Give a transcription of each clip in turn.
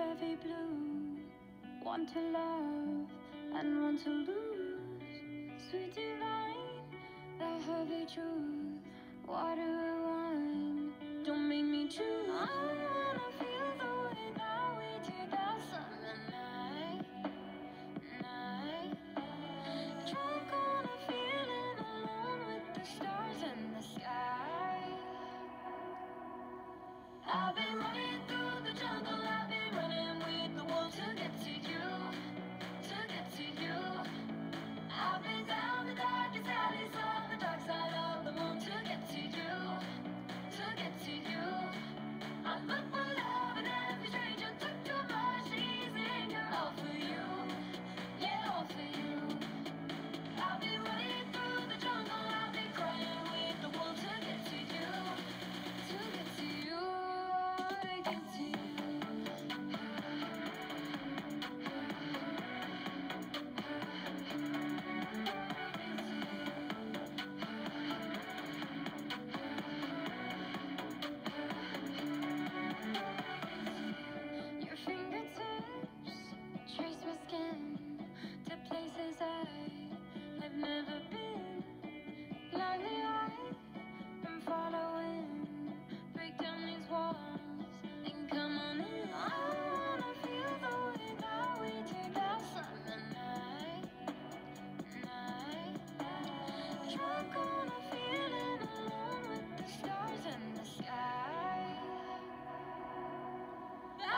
heavy blue. Want to love and want to lose. Sweet divine, the heavy truth. Water or wine, don't make me choose. I wanna feel the way that we did that summer night. Night. Drunk on a feeling alone with the stars in the sky. I've been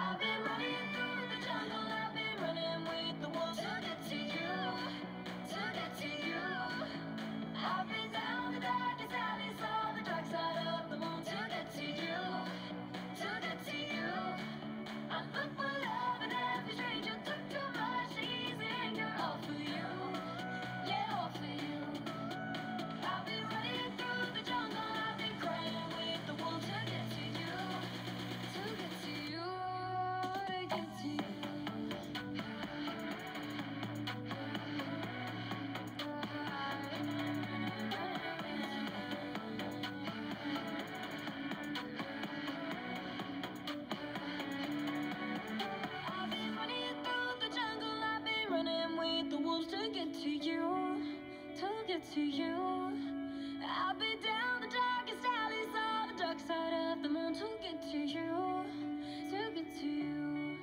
Been to get to you, to get to you. I've been down the darkest alleys of the dark side of the moon to get to you, to get to you.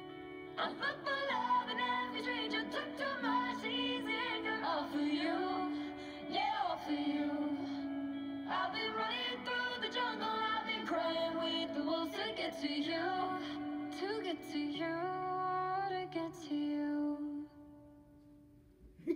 I look for love and every stranger took too much easy anger all for you, yeah, all for you. I've been running through the jungle, I've been crying with the wolves to get to you, to get to you, to get to you.